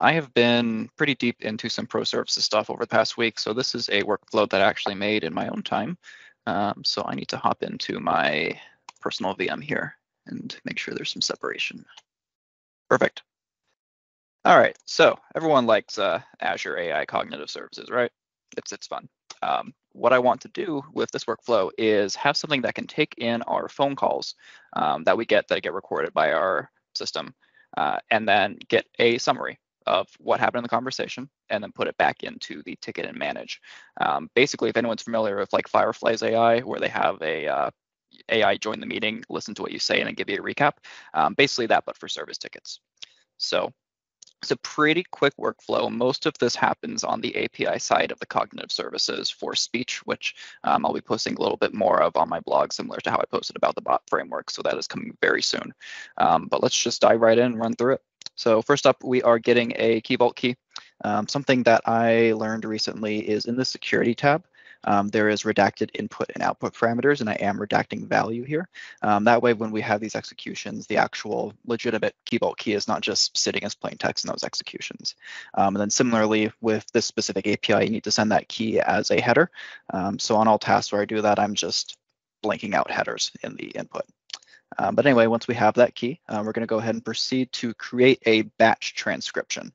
I have been pretty deep into some pro services stuff over the past week, so this is a workflow that I actually made in my own time. Um, so I need to hop into my personal VM here and make sure there's some separation. Perfect. All right, so everyone likes uh, Azure AI Cognitive Services, right? It's it's fun. Um, what I want to do with this workflow is have something that can take in our phone calls um, that we get that get recorded by our system, uh, and then get a summary of what happened in the conversation and then put it back into the ticket and manage. Um, basically, if anyone's familiar with like Fireflies AI, where they have a uh, AI join the meeting, listen to what you say, and then give you a recap, um, basically that, but for service tickets. So it's a pretty quick workflow. Most of this happens on the API side of the cognitive services for speech, which um, I'll be posting a little bit more of on my blog, similar to how I posted about the bot framework. So that is coming very soon. Um, but let's just dive right in and run through it. So first up, we are getting a Key Vault key. Um, something that I learned recently is in the security tab, um, there is redacted input and output parameters, and I am redacting value here. Um, that way, when we have these executions, the actual legitimate Key Vault key is not just sitting as plain text in those executions. Um, and then similarly, with this specific API, you need to send that key as a header. Um, so on all tasks where I do that, I'm just blanking out headers in the input. Um, but anyway, once we have that key, uh, we're going to go ahead and proceed to create a batch transcription.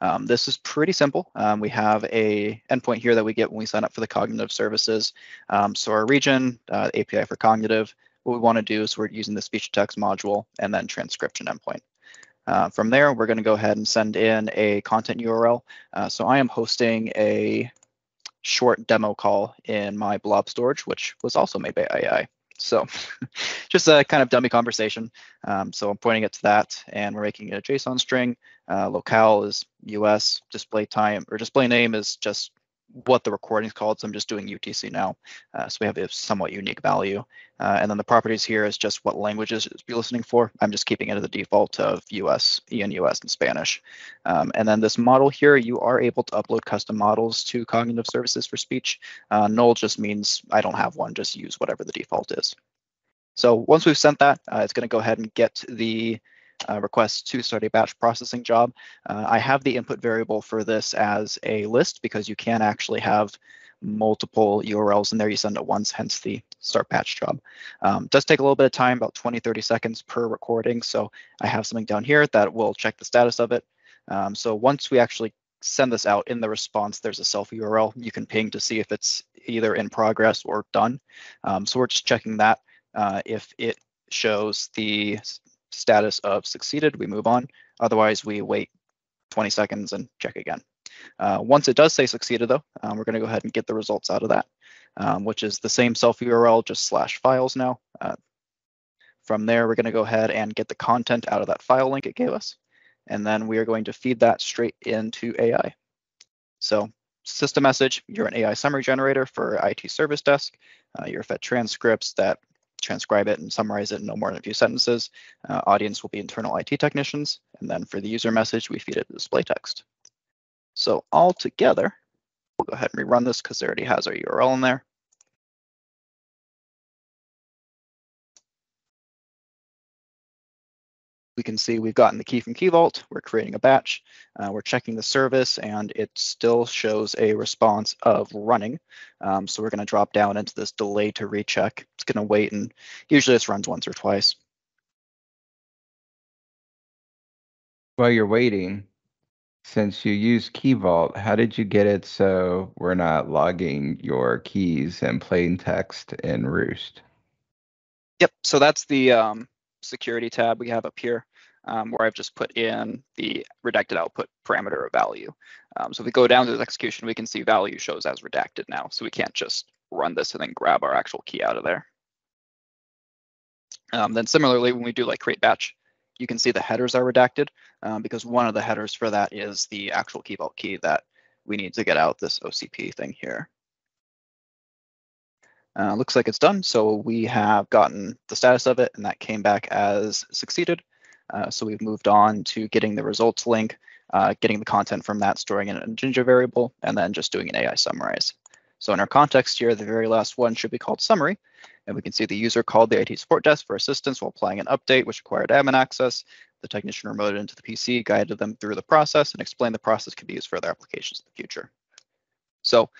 Um, this is pretty simple. Um, we have a endpoint here that we get when we sign up for the cognitive services. Um, so our region, uh, API for cognitive, what we want to do is we're using the speech to text module and then transcription endpoint. Uh, from there, we're going to go ahead and send in a content URL. Uh, so I am hosting a short demo call in my blob storage, which was also made by AI. So just a kind of dummy conversation. Um, so I'm pointing it to that and we're making it a JSON string. Uh, locale is US, display time or display name is just what the recording is called. So I'm just doing UTC now. Uh, so we have a somewhat unique value. Uh, and then the properties here is just what languages you're listening for. I'm just keeping it at the default of US, ENUS, and Spanish. Um, and then this model here, you are able to upload custom models to cognitive services for speech. Uh, null just means I don't have one, just use whatever the default is. So once we've sent that, uh, it's going to go ahead and get the uh, request to start a batch processing job. Uh, I have the input variable for this as a list because you can actually have multiple URLs in there. You send it once, hence the start batch job. Um, does take a little bit of time, about 20, 30 seconds per recording. So I have something down here that will check the status of it. Um, so once we actually send this out in the response, there's a self URL you can ping to see if it's either in progress or done. Um, so we're just checking that. Uh, if it shows the status of succeeded, we move on. Otherwise, we wait 20 seconds and check again. Uh, once it does say succeeded, though, um, we're going to go ahead and get the results out of that, um, which is the same self URL, just slash files now. Uh, from there, we're going to go ahead and get the content out of that file link it gave us. And then we are going to feed that straight into AI. So system message, you're an AI summary generator for IT service desk. Uh, you're fed transcripts that transcribe it and summarize it in no more than a few sentences. Uh, audience will be internal IT technicians. And then for the user message, we feed it the display text. So all together, we'll go ahead and rerun this because it already has our URL in there. We can see we've gotten the key from Key Vault. We're creating a batch. Uh, we're checking the service and it still shows a response of running. Um, so we're going to drop down into this delay to recheck. It's going to wait and usually this runs once or twice. While you're waiting, since you use Key Vault, how did you get it so we're not logging your keys in plain text in Rewst? Yep, so that's the um, security tab we have up here um, where I've just put in the redacted output parameter of value. Um, so if we go down to the execution, we can see value shows as redacted now. So we can't just run this and then grab our actual key out of there. Um, then similarly, when we do like create batch, you can see the headers are redacted um, because one of the headers for that is the actual key vault key that we need to get out this OCP thing here. Uh, looks like it's done. So we have gotten the status of it and that came back as succeeded. Uh, so we've moved on to getting the results link, uh, getting the content from that, storing it in a Jinja variable, and then just doing an AI summarize. So in our context here, the very last one should be called summary. And we can see the user called the IT support desk for assistance while applying an update, which required admin access. The technician remoted into the PC, guided them through the process, and explained the process could be used for other applications in the future. So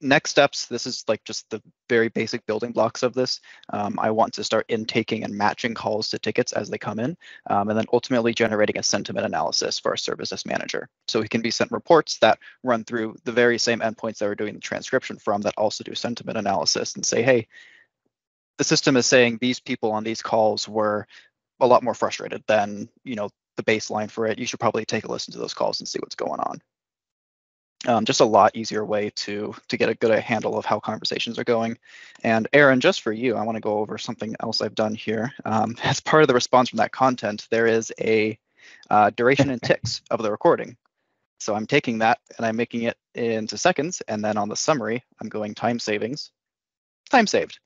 next steps, this is like just the very basic building blocks of this. Um, I want to start intaking and matching calls to tickets as they come in, um, and then ultimately generating a sentiment analysis for our service desk manager. So we can be sent reports that run through the very same endpoints that we're doing the transcription from that also do sentiment analysis and say, hey, the system is saying these people on these calls were a lot more frustrated than, you know, the baseline for it. You should probably take a listen to those calls and see what's going on um, just a lot easier way to to get a good handle of how conversations are going. And Aaron, just for you, I want to go over something else I've done here. Um, as part of the response from that content, there is a uh, duration and ticks of the recording. So I'm taking that and I'm making it into seconds, and then on the summary, I'm going time savings, time saved.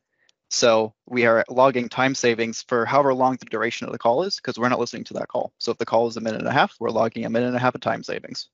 So we are logging time savings for however long the duration of the call is, because we're not listening to that call. So if the call is a minute and a half, we're logging a minute and a half of time savings.